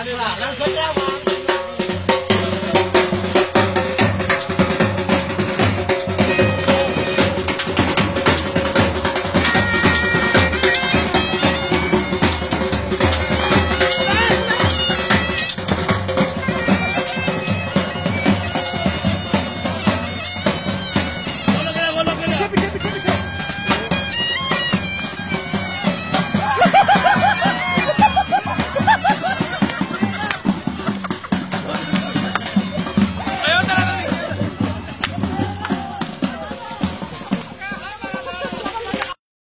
Abeha.